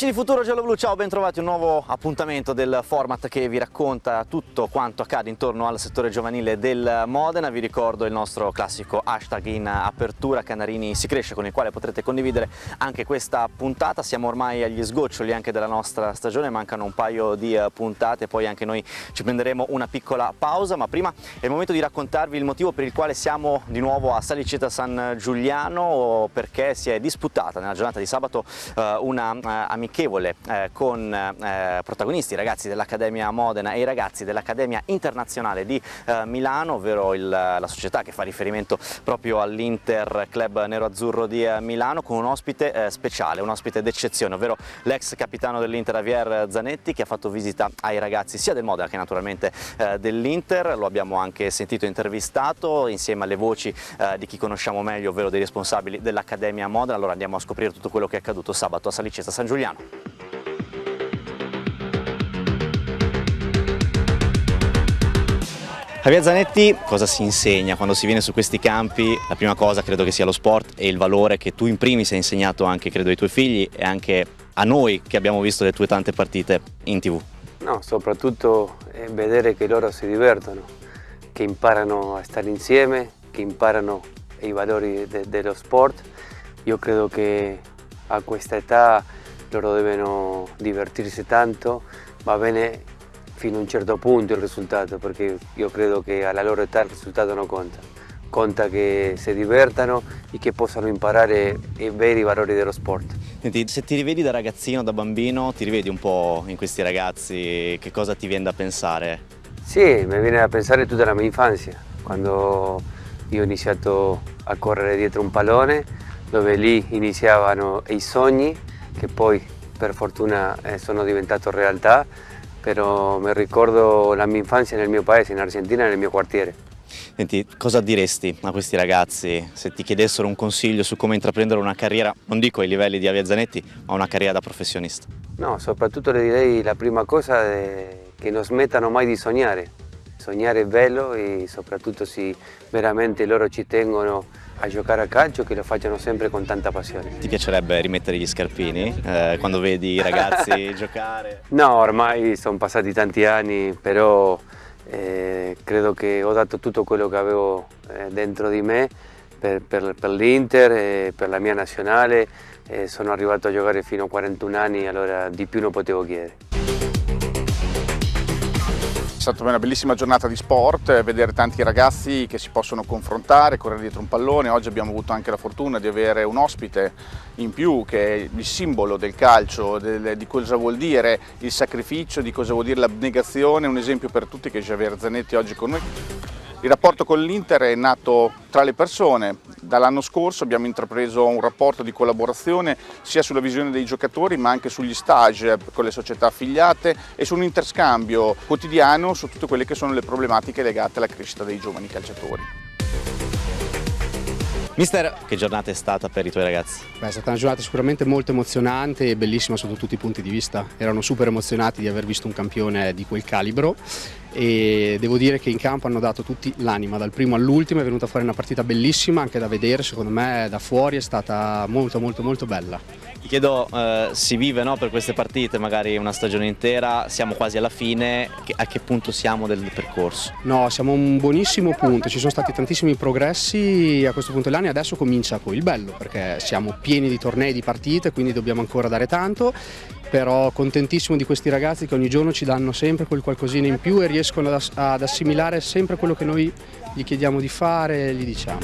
Amici di Futuro Giallo Blu, ciao, bentrovati a un nuovo appuntamento del format che vi racconta tutto quanto accade intorno al settore giovanile del Modena. Vi ricordo il nostro classico hashtag in apertura, Canarini si cresce, con il quale potrete condividere anche questa puntata. Siamo ormai agli sgoccioli anche della nostra stagione, mancano un paio di eh, puntate, poi anche noi ci prenderemo una piccola pausa, ma prima è il momento di raccontarvi il motivo per il quale siamo di nuovo a Saliceta San Giuliano, perché si è disputata nella giornata di sabato eh, una eh, amichevole eh, con eh, protagonisti, i ragazzi dell'Accademia Modena e i ragazzi dell'Accademia Internazionale di eh, Milano, ovvero il, la società che fa riferimento proprio all'Inter Club Nero-Azzurro di eh, Milano, con un ospite eh, speciale, un ospite d'eccezione, ovvero l'ex capitano dell'Inter Javier Zanetti che ha fatto visita ai ragazzi sia del Modena che naturalmente eh, dell'Inter, lo abbiamo anche sentito intervistato insieme alle voci di chi conosciamo meglio, ovvero dei responsabili dell'Accademia Modena, allora andiamo a scoprire tutto quello che è accaduto sabato a Salicesta San Giuliano. Giuliano. Javier Zanetti, cosa si insegna quando si viene su questi campi? La prima cosa credo che sia lo sport e il valore che tu in primis hai insegnato anche credo ai tuoi figli e anche a noi che abbiamo visto le tue tante partite in tv. No, soprattutto vedere che loro si divertono, che imparano a stare insieme, che imparano i valori de dello sport. Io credo che a questa età loro devono divertirsi tanto, va bene fino a un certo punto il risultato, perché io credo che alla loro età il risultato non conta. Conta che si divertano e che possano imparare i veri valori dello sport. Senti, se ti rivedi da ragazzino, da bambino, ti rivedi un po' in questi ragazzi, che cosa ti viene da pensare? Sì, mi viene da pensare tutta la mia infanzia, quando io ho iniziato a correre dietro un pallone, dove lì iniziavano i sogni che poi per fortuna eh, sono diventato realtà, però mi ricordo la mia infanzia nel mio paese, in Argentina, nel mio quartiere. Senti, cosa diresti a questi ragazzi se ti chiedessero un consiglio su come intraprendere una carriera, non dico ai livelli di Avia Zanetti, ma una carriera da professionista? No, soprattutto le direi la prima cosa è che non smettano mai di sognare. Sognare è bello e soprattutto se veramente loro ci tengono a giocare a calcio che lo facciano sempre con tanta passione. Ti piacerebbe rimettere gli scarpini eh, quando vedi i ragazzi giocare? No, ormai sono passati tanti anni, però eh, credo che ho dato tutto quello che avevo eh, dentro di me per, per, per l'Inter per la mia nazionale. sono arrivato a giocare fino a 41 anni, allora di più non potevo chiedere stata una bellissima giornata di sport, eh, vedere tanti ragazzi che si possono confrontare, correre dietro un pallone. Oggi abbiamo avuto anche la fortuna di avere un ospite in più che è il simbolo del calcio, del, di cosa vuol dire il sacrificio, di cosa vuol dire l'abnegazione, un esempio per tutti che è Javier Zanetti oggi con noi. Il rapporto con l'Inter è nato tra le persone. Dall'anno scorso abbiamo intrapreso un rapporto di collaborazione sia sulla visione dei giocatori ma anche sugli stage con le società affiliate e su un interscambio quotidiano su tutte quelle che sono le problematiche legate alla crescita dei giovani calciatori. Mister, che giornata è stata per i tuoi ragazzi? Beh, è stata una giornata sicuramente molto emozionante e bellissima sotto tutti i punti di vista. Erano super emozionati di aver visto un campione di quel calibro e devo dire che in campo hanno dato tutti l'anima, dal primo all'ultimo è venuta fuori una partita bellissima anche da vedere, secondo me da fuori è stata molto molto molto bella. Ti chiedo, eh, si vive no, per queste partite, magari una stagione intera, siamo quasi alla fine, a che punto siamo del percorso? No, siamo a un buonissimo punto, ci sono stati tantissimi progressi a questo punto dell'anno e adesso comincia poi il bello perché siamo pieni di tornei, di partite, quindi dobbiamo ancora dare tanto però contentissimo di questi ragazzi che ogni giorno ci danno sempre quel qualcosina in più e riescono ad assimilare sempre quello che noi gli chiediamo di fare e gli diciamo.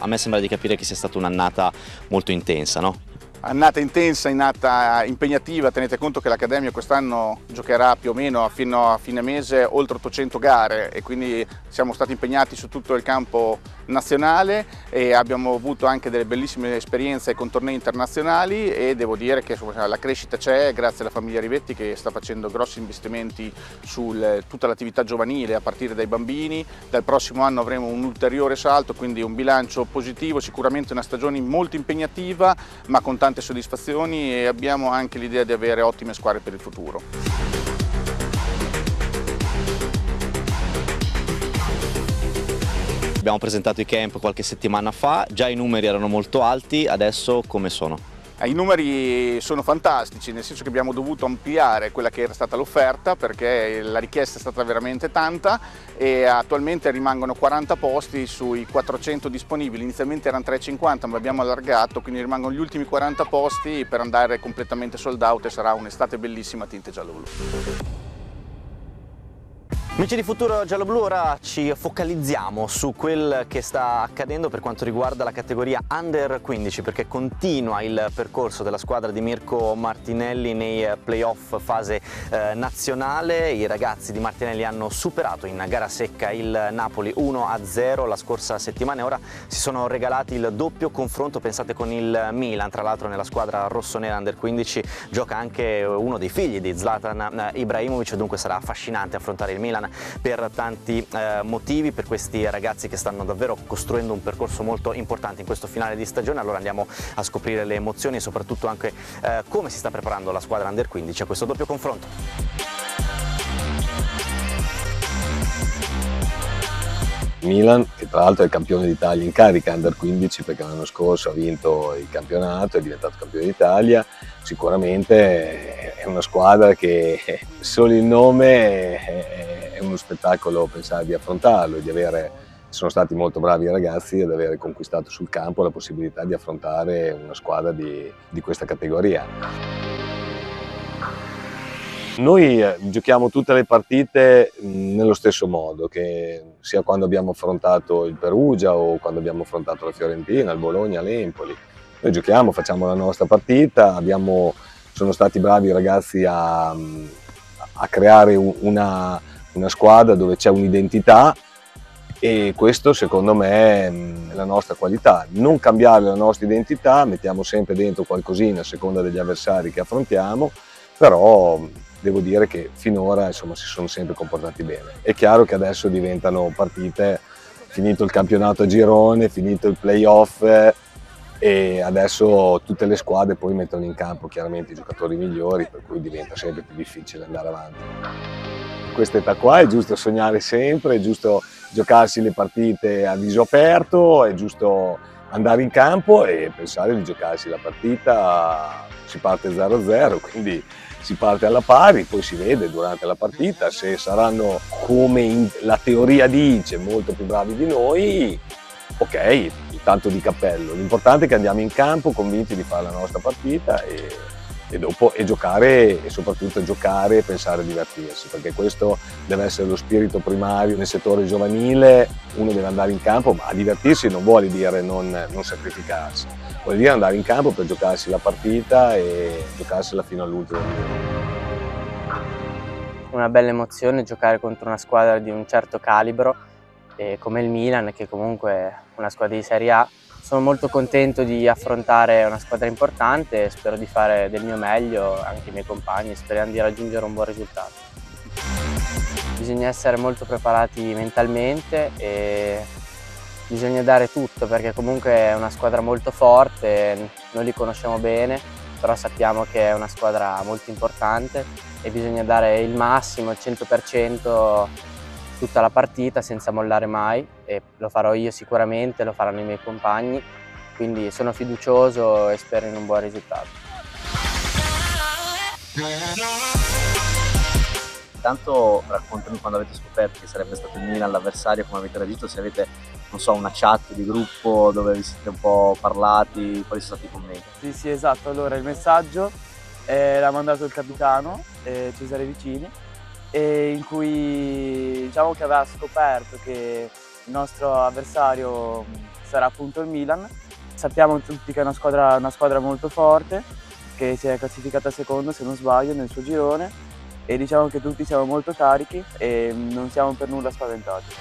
A me sembra di capire che sia stata un'annata molto intensa, no? Annata intensa, annata impegnativa, tenete conto che l'Accademia quest'anno giocherà più o meno fino a fine mese oltre 800 gare e quindi siamo stati impegnati su tutto il campo nazionale e abbiamo avuto anche delle bellissime esperienze con tornei internazionali e devo dire che la crescita c'è grazie alla famiglia Rivetti che sta facendo grossi investimenti su tutta l'attività giovanile a partire dai bambini. Dal prossimo anno avremo un ulteriore salto, quindi un bilancio positivo, sicuramente una stagione molto impegnativa ma con tante soddisfazioni e abbiamo anche l'idea di avere ottime squadre per il futuro. Abbiamo presentato i camp qualche settimana fa, già i numeri erano molto alti, adesso come sono? I numeri sono fantastici, nel senso che abbiamo dovuto ampliare quella che era stata l'offerta perché la richiesta è stata veramente tanta e attualmente rimangono 40 posti sui 400 disponibili, inizialmente erano 350 ma abbiamo allargato, quindi rimangono gli ultimi 40 posti per andare completamente sold out e sarà un'estate bellissima a tinte giallo-blu. Amici di Futuro Giallo Blu, ora ci focalizziamo su quel che sta accadendo per quanto riguarda la categoria Under 15 perché continua il percorso della squadra di Mirko Martinelli nei playoff fase eh, nazionale. I ragazzi di Martinelli hanno superato in gara secca il Napoli 1-0 la scorsa settimana e ora si sono regalati il doppio confronto, pensate con il Milan, tra l'altro nella squadra rossonera Under 15 gioca anche uno dei figli di Zlatan eh, Ibrahimovic, dunque sarà affascinante affrontare il Milan per tanti eh, motivi, per questi ragazzi che stanno davvero costruendo un percorso molto importante in questo finale di stagione. Allora andiamo a scoprire le emozioni e soprattutto anche eh, come si sta preparando la squadra Under 15 a questo doppio confronto. Milan, che tra l'altro è campione d'Italia in carica under 15 perché l'anno scorso ha vinto il campionato, è diventato campione d'Italia, sicuramente è una squadra che solo il nome è uno spettacolo pensare di affrontarlo e di avere sono stati molto bravi i ragazzi ad aver conquistato sul campo la possibilità di affrontare una squadra di, di questa categoria. Noi eh, giochiamo tutte le partite nello stesso modo, che sia quando abbiamo affrontato il Perugia o quando abbiamo affrontato la Fiorentina, il Bologna, l'Empoli. Noi giochiamo, facciamo la nostra partita, abbiamo, sono stati bravi i ragazzi a, a creare una, una squadra dove c'è un'identità e questo secondo me è la nostra qualità. Non cambiare la nostra identità, mettiamo sempre dentro qualcosina a seconda degli avversari che affrontiamo, però devo dire che finora insomma, si sono sempre comportati bene. È chiaro che adesso diventano partite, finito il campionato a girone, finito il playoff e adesso tutte le squadre poi mettono in campo chiaramente i giocatori migliori, per cui diventa sempre più difficile andare avanti. In questa età qua è giusto sognare sempre, è giusto giocarsi le partite a viso aperto, è giusto andare in campo e pensare di giocarsi la partita, si parte 0-0, quindi si parte alla pari, poi si vede durante la partita se saranno come la teoria dice molto più bravi di noi, ok, tanto di cappello. L'importante è che andiamo in campo convinti di fare la nostra partita e, e dopo e giocare e soprattutto giocare e pensare a divertirsi, perché questo deve essere lo spirito primario nel settore giovanile, uno deve andare in campo, ma divertirsi non vuole dire non, non sacrificarsi, vuol dire andare in campo per giocarsi la partita e giocarsela fino all'ultimo. Una bella emozione giocare contro una squadra di un certo calibro come il Milan che comunque è una squadra di Serie A. Sono molto contento di affrontare una squadra importante e spero di fare del mio meglio anche i miei compagni, speriamo di raggiungere un buon risultato. Bisogna essere molto preparati mentalmente e bisogna dare tutto perché comunque è una squadra molto forte, noi li conosciamo bene, però sappiamo che è una squadra molto importante e bisogna dare il massimo, il 100% tutta la partita senza mollare mai e lo farò io sicuramente, lo faranno i miei compagni, quindi sono fiducioso e spero in un buon risultato. Intanto raccontami quando avete scoperto che sarebbe stato il Milan l'avversario, come avete reagito, se avete non so, una chat di gruppo dove vi siete un po' parlati, quali sono stati i commenti? Sì, sì, esatto. Allora il messaggio eh, l'ha mandato il capitano eh, Cesare Vicini e in cui diciamo che aveva scoperto che il nostro avversario sarà appunto il Milan. Sappiamo tutti che è una squadra, una squadra molto forte, che si è classificata secondo se non sbaglio nel suo girone e diciamo che tutti siamo molto carichi e non siamo per nulla spaventati.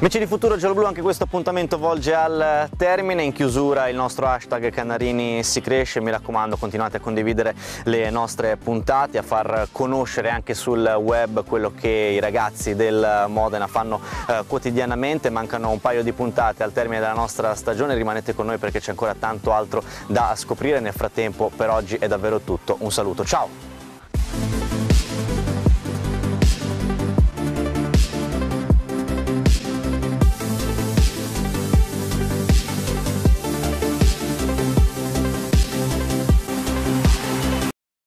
Amici di Futuro Giallo-Blu, anche questo appuntamento volge al termine. In chiusura il nostro hashtag Canarini si cresce. Mi raccomando, continuate a condividere le nostre puntate, a far conoscere anche sul web quello che i ragazzi del Modena fanno eh, quotidianamente. Mancano un paio di puntate al termine della nostra stagione. Rimanete con noi perché c'è ancora tanto altro da scoprire. Nel frattempo, per oggi è davvero tutto. Un saluto, ciao!